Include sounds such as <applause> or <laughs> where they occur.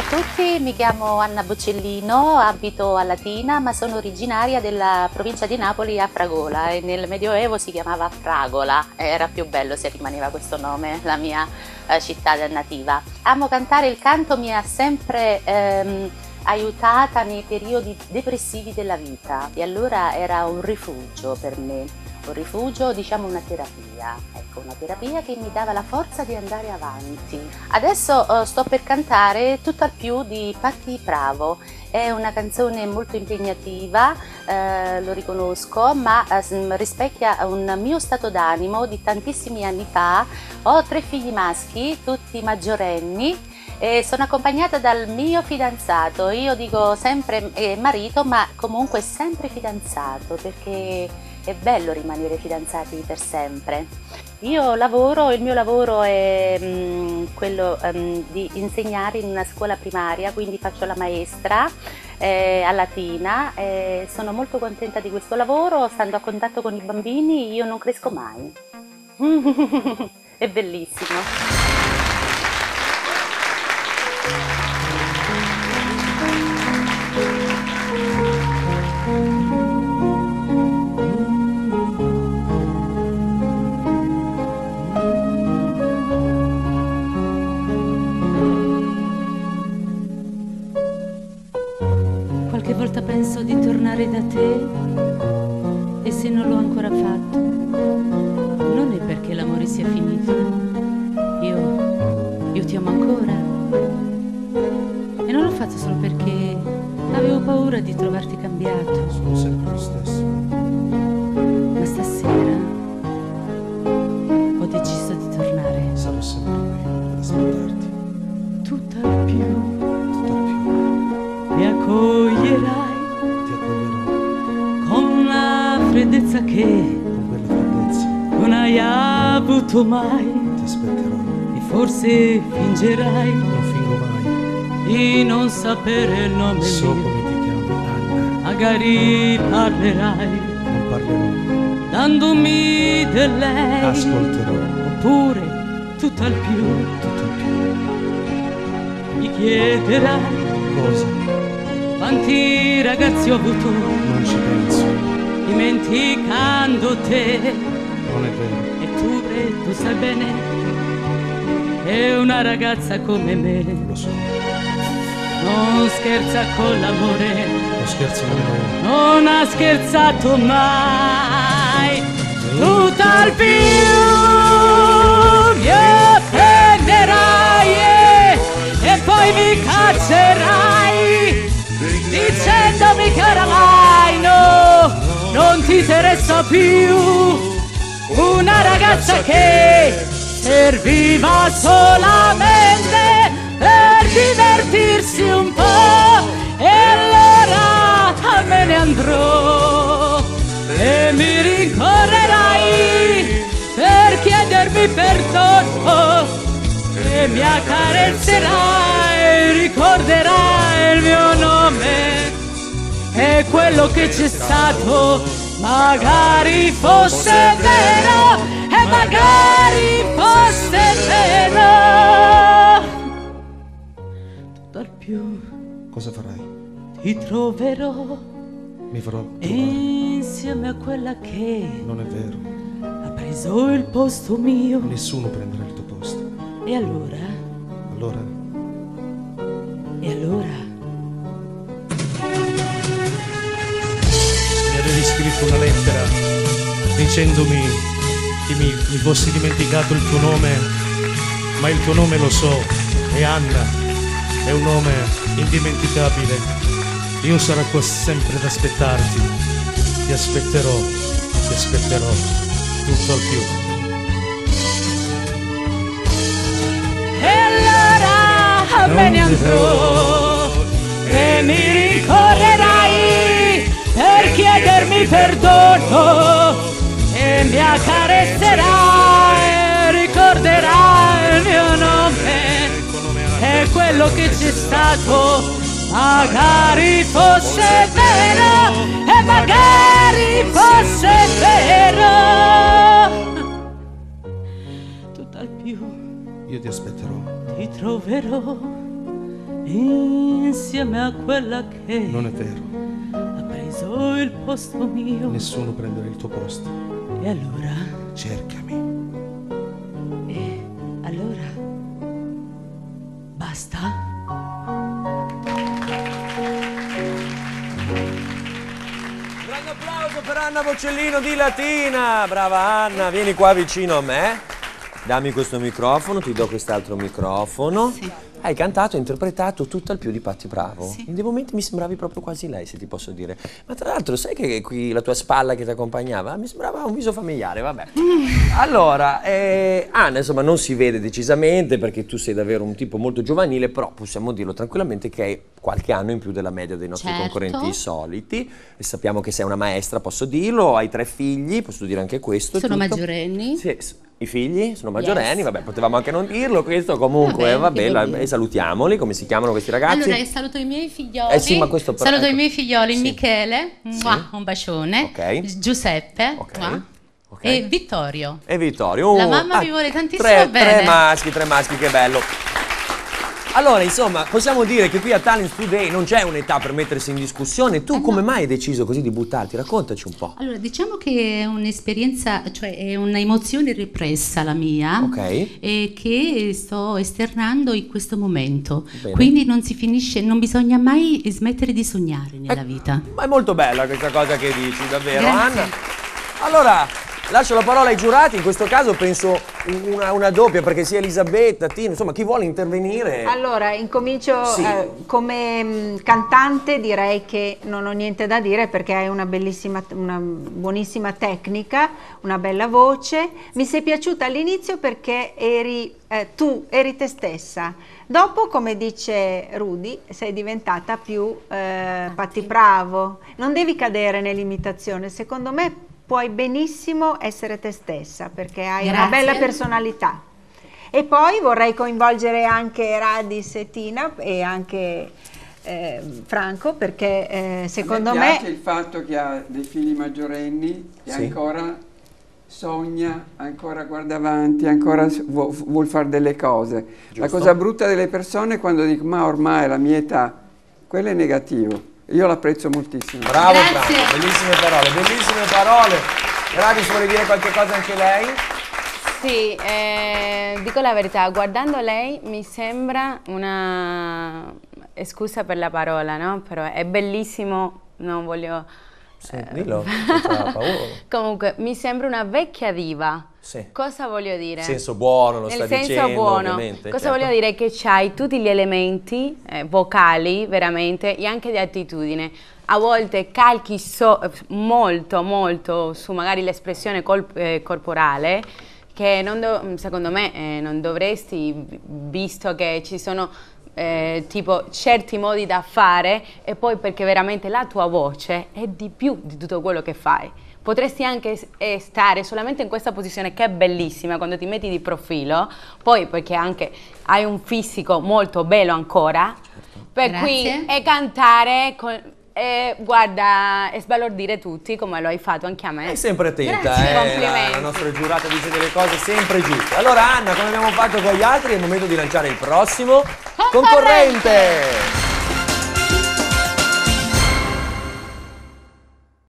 a tutti, mi chiamo Anna Boccellino, abito a Latina ma sono originaria della provincia di Napoli a Fragola e nel Medioevo si chiamava Fragola, era più bello se rimaneva questo nome, la mia eh, città nativa. Amo cantare, il canto mi ha sempre ehm, aiutata nei periodi depressivi della vita. E allora era un rifugio per me un rifugio, diciamo una terapia, ecco una terapia che mi dava la forza di andare avanti. Adesso uh, sto per cantare Tutt'al più di Patti Bravo, è una canzone molto impegnativa, eh, lo riconosco, ma eh, rispecchia un mio stato d'animo di tantissimi anni fa. Ho tre figli maschi, tutti maggiorenni, e sono accompagnata dal mio fidanzato. Io dico sempre eh, marito, ma comunque sempre fidanzato perché è bello rimanere fidanzati per sempre. Io lavoro, il mio lavoro è mh, mm, quello um, di insegnare in una scuola primaria, quindi faccio la maestra eh, a Latina. Eh, sono molto contenta di questo lavoro, stando a contatto con i bambini io non cresco mai. <laughs> è bellissimo. Penso di tornare da te e se non l'ho ancora fatto, non è perché l'amore sia finito. Io, io ti amo ancora. E non l'ho fatto solo perché avevo paura di trovarti cambiato. Che con quella freddezza non hai avuto mai. Ti aspetterò e forse fingerai. Non fingo mai. Di non sapere il nome so mio. come ti chiami, Anna. Magari parlerai. Non parlerò. Dandomi del lei. Ascolterò. Oppure tutt'al più. Tutt'al più. Mi chiederai. Cosa? Quanti ragazzi ho avuto? Non penso dimenticando te. Non è vero. E tu, tu sai bene, è una ragazza come me. Lo so. Non scherza con l'amore. Non scherzo nemmeno Non ha scherzato mai. Tutt'al più mi offenderai e poi mi caccerai non ti interessa più. Una ragazza che serviva solamente per divertirsi un po' e allora me ne andrò. E mi rincorrerai per chiedermi perdono. E mi accarezzerai ricorderai il mio nome. E quello che c'è stato magari fosse vero e magari fosse vero tutt'al più cosa farai? ti troverò mi farò trovare. insieme a quella che non è vero ha preso il posto mio nessuno prenderà il tuo posto e allora? allora? e allora? Scritto una lettera dicendomi che mi, mi fossi dimenticato il tuo nome, ma il tuo nome lo so, è Anna, è un nome indimenticabile. Io sarò qua sempre ad aspettarti, ti aspetterò, ti aspetterò, tutto al più. E allora me ne andrò e mi ricorrerai per chiedermi perdono e mi accarezzerai ricorderai il mio nome. E quello che c'è stato magari fosse vero e magari fosse vero. Tutt'al più. Io ti aspetterò. Ti troverò insieme a quella che Non è vero, preso il posto mio. nessuno prenderà il tuo posto. E allora? Cercami. E allora? Basta? Grande applauso per Anna Bocellino di Latina. Brava Anna, vieni qua vicino a me. Dammi questo microfono, ti do quest'altro microfono. Hai cantato e interpretato tutto al più di Patti Bravo. In dei momenti mi sembravi proprio quasi lei, se ti posso dire. Ma tra l'altro, sai che qui la tua spalla che ti accompagnava mi sembrava un viso familiare, vabbè. Allora, eh, Anna, insomma, non si vede decisamente perché tu sei davvero un tipo molto giovanile, però possiamo dirlo tranquillamente che hai qualche anno in più della media dei nostri Certo. concorrenti soliti. E sappiamo che sei una maestra, posso dirlo, hai tre figli, posso dire anche questo. Sono tutto. maggiorenni. Sì, I figli sono maggiorenni, Yes. vabbè, potevamo anche non dirlo, questo comunque, Vabbè, vabbè, che la- vuol dire? e salutiamoli, come si chiamano questi ragazzi? Allora, saluto i miei figlioli. Eh sì, ma questo però- Saluto ecco. i miei figlioli, Sì. Michele, Sì. mua, un bacione. Ok. Giuseppe, Ok. mua, Ok. e Vittorio. E Vittorio. La oh, mamma ah, mi vuole tantissimo tre, bene. Tre maschi, tre maschi, che bello. Allora, insomma, possiamo dire che qui a Talent Today non c'è un'età per mettersi in discussione. Eh Tu come mai hai deciso così di buttarti? Raccontaci un po'. Allora, diciamo che è un'esperienza, cioè è un'emozione repressa la mia. Ok. E che sto esternando in questo momento. Bene. Quindi non si finisce, non bisogna mai smettere di sognare nella vita. Ma è molto bella questa cosa che dici, davvero, Grazie. Anna. Allora, lascio la parola ai giurati, in questo caso penso una, una doppia, perché sia Elisabetta, Tino, insomma, chi vuole intervenire. Allora, incomincio Sì. eh, come mh, cantante direi che non ho niente da dire perché hai una bellissima, una buonissima tecnica, una bella voce. Mi sei piaciuta all'inizio perché eri eh, tu, eri te stessa. Dopo, come dice Rudy, sei diventata più eh, Patti Bravo. Non devi cadere nell'imitazione, secondo me puoi benissimo essere te stessa perché hai una Grazie. bella personalità. E poi vorrei coinvolgere anche Radis e Tina e anche eh, Franco perché eh, secondo me me, piace il fatto che ha dei figli maggiorenni e Sì. ancora sogna, ancora guarda avanti, ancora vuol, vuol fare delle cose. La Giusto. cosa brutta delle persone è quando dico ma ormai è la mia età, quello è negativo. Io l'apprezzo moltissimo. Bravo Grazie. Franco, bellissime parole, bellissime parole. Gradis vuole dire qualche cosa anche lei? Sì, eh, dico la verità, guardando lei mi sembra una scusa per la parola, no? Però è bellissimo, non voglio... Sì, dillo, <laughs> senza paura. Comunque, mi sembra una vecchia diva. Sì. Cosa voglio dire? Senso buono, lo Nel sta senso dicendo, buono. Cosa certo. voglio dire? Che c'hai tutti gli elementi eh, vocali, veramente, e anche di attitudine. A volte calchi so- molto, molto su magari l'espressione eh, corporale, che secondo me eh, non dovresti, visto che ci sono eh, tipo certi modi da fare e poi perché veramente la tua voce è di più di tutto quello che fai. Potresti anche eh, stare solamente in questa posizione che è bellissima quando ti metti di profilo, poi perché anche hai un fisico molto bello ancora, per Grazie. cui e cantare con- e guarda e sbalordire tutti come lo hai fatto anche a me. È sempre attenta, Grazie, eh, la, complimenti. la nostra giurata dice delle cose sempre giuste. Allora Anna, come abbiamo fatto con gli altri, è il momento di lanciare il prossimo concorrente.